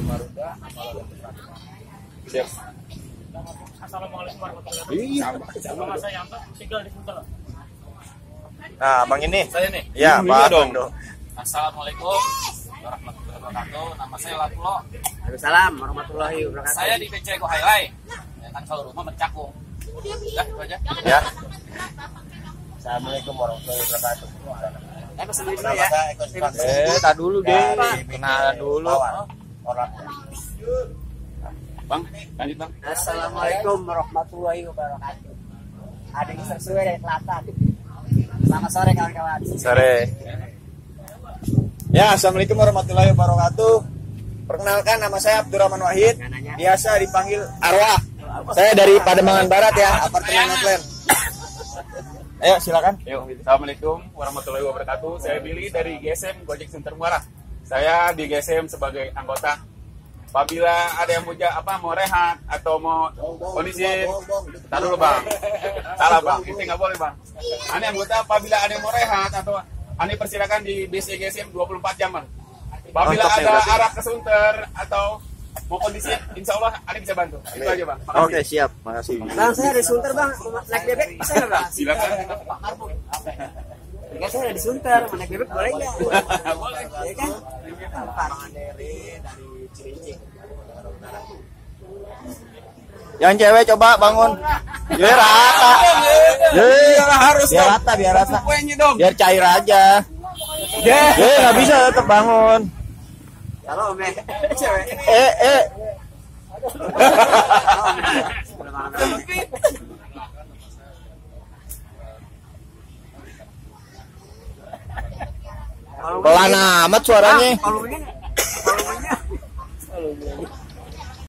Maruda Siap. Assalamualaikum warahmatullahi Iya. wabarakatuh. Nama saya Yanto, tinggal di. Nah, Bang ini. saya nih Ya, Iya Pak dong. dong. Assalamualaikum warahmatullahi wabarakatuh nama saya Lapulo Waalaikumsalam warahmatullahi wabarakatuh. saya di PC Ko Highlight ya kan kalau rumah mencakung udah itu aja Ya. Assalamualaikum warahmatullahi wabarakatuh. eh pesan dulu ya. Eh, tak dulu deh. Dari Kenalan dulu. Orang. Bang, lanjut bang. Assalamualaikum warahmatullahi wabarakatuh. Ada yang sesuai dari Selatan. Selamat sore kawan-kawan. Sore. Ya, Assalamualaikum warahmatullahi wabarakatuh. Perkenalkan nama saya Abdurrahman Wahid, biasa dipanggil Arwah. Saya dari Pademangan Barat ya, apartemen Outland. Ayo silakan. Yuk, Assalamualaikum warahmatullahi wabarakatuh. Saya Billy dari GSM Gojek Center Muara. Saya di GSM sebagai anggota. Apabila ada yang mau ja- apa mau rehat atau mau kondisi, Tahan dulu bang. Salah bang, itu nggak boleh bang. Ane anggota apabila ada yang mau rehat atau Ane persilakan di BC GSM 24 jam bang. Apabila Mantap nih ada berarti. arah ke Sunter atau mau kondisi, insya Allah Ane bisa bantu. Itu aja bang. Makasih. Oke, siap. Makasih. Bang, saya dari Sunter bang, naik bebek bisa nggak bang? Silakan. Ya kan saya dari Sunter, mau naik bebek boleh nggak? boleh. Ya kan? Dari Cilincing. Yang cewek coba bangun. Biar rata. Biar harus biar rata, biar rata. Biar cair aja. Ya, nggak bisa tetap bangun. Kalau me cewek. Eh, eh. Pelan amat suaranya. Volumenya, volumenya